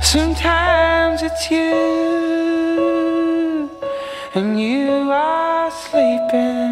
Sometimes it's you, and you are sleeping.